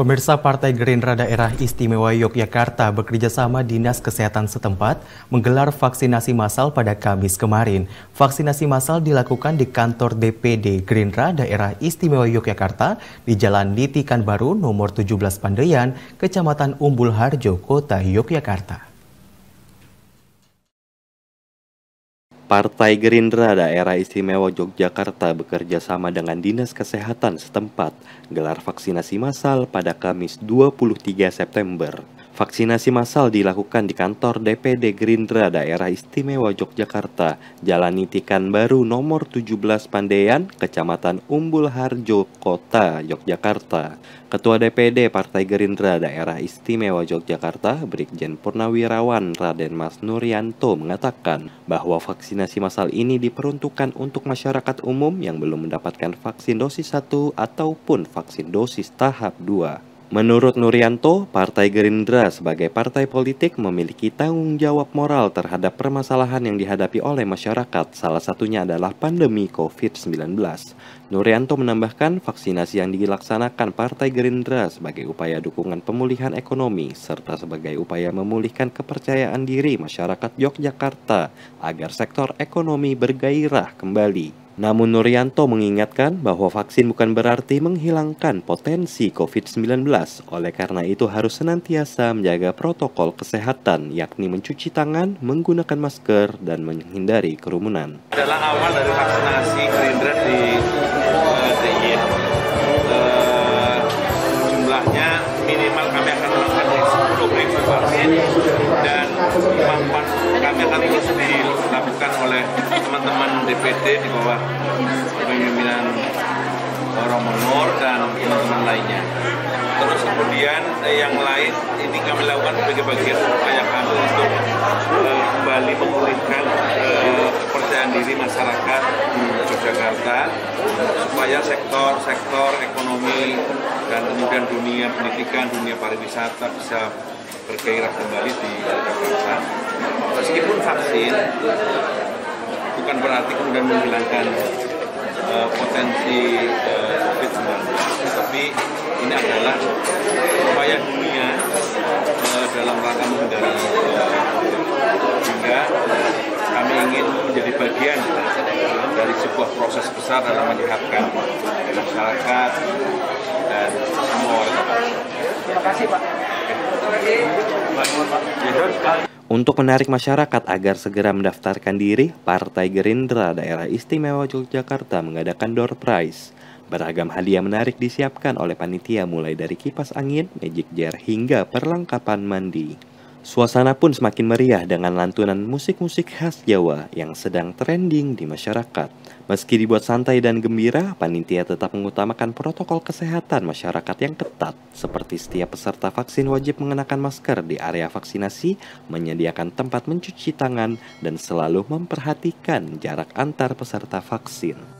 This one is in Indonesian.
Pemirsa Partai Gerindra Daerah Istimewa Yogyakarta bekerjasama Dinas Kesehatan setempat menggelar vaksinasi massal pada Kamis kemarin. Vaksinasi massal dilakukan di kantor DPD Gerindra Daerah Istimewa Yogyakarta di Jalan Nitikan Baru nomor 17 Pandeyan, Kecamatan Umbul Harjo, Kota Yogyakarta. Partai Gerindra Daerah Istimewa Yogyakarta bekerja sama dengan Dinas Kesehatan setempat gelar vaksinasi massal pada Kamis 23 September. Vaksinasi massal dilakukan di kantor DPD Gerindra Daerah Istimewa Yogyakarta, Jalan Nitikan Baru nomor 17 Pandean, Kecamatan Umbul Harjo, Kota Yogyakarta. Ketua DPD Partai Gerindra Daerah Istimewa Yogyakarta, Brigjen Purnawirawan Raden Mas Nuryanto mengatakan bahwa vaksinasi massal ini diperuntukkan untuk masyarakat umum yang belum mendapatkan vaksin dosis 1 ataupun vaksin dosis tahap 2. Menurut Nuryanto, Partai Gerindra sebagai partai politik memiliki tanggung jawab moral terhadap permasalahan yang dihadapi oleh masyarakat, salah satunya adalah pandemi COVID-19. Nuryanto menambahkan vaksinasi yang dilaksanakan Partai Gerindra sebagai upaya dukungan pemulihan ekonomi serta sebagai upaya memulihkan kepercayaan diri masyarakat Yogyakarta agar sektor ekonomi bergairah kembali. Namun Nuryanto mengingatkan bahwa vaksin bukan berarti menghilangkan potensi COVID-19. Oleh karena itu harus senantiasa menjaga protokol kesehatan yakni mencuci tangan, menggunakan masker, dan menghindari kerumunan. Adalah awal dari vaksinasi Gerindra di minimal kami akan melakukan 10 ribu vaksin dan 4 kami akan terus dilakukan oleh teman-teman DPD di bawah kepemimpinan Romo Nur dan teman-teman lainnya. Terus kemudian eh, yang lain ini kami lakukan sebagai bagian upaya kami untuk uh, kembali memulihkan diri masyarakat di Yogyakarta supaya sektor-sektor ekonomi dan kemudian dunia pendidikan, dunia pariwisata bisa bergairah kembali di Jakarta. Meskipun vaksin bukan berarti kemudian menghilangkan uh, potensi uh, COVID-19, tapi ini adalah upaya dunia uh, dalam rangka menghindari sehingga kami ingin menjadi bagian dari sebuah proses besar dalam menyehatkan masyarakat dan semua warga. Terima kasih Pak. Untuk menarik masyarakat agar segera mendaftarkan diri, Partai Gerindra Daerah Istimewa Yogyakarta mengadakan door prize. Beragam hadiah menarik disiapkan oleh panitia mulai dari kipas angin, magic jar hingga perlengkapan mandi. Suasana pun semakin meriah dengan lantunan musik-musik khas Jawa yang sedang trending di masyarakat. Meski dibuat santai dan gembira, panitia tetap mengutamakan protokol kesehatan masyarakat yang ketat, seperti setiap peserta vaksin wajib mengenakan masker di area vaksinasi, menyediakan tempat mencuci tangan, dan selalu memperhatikan jarak antar peserta vaksin.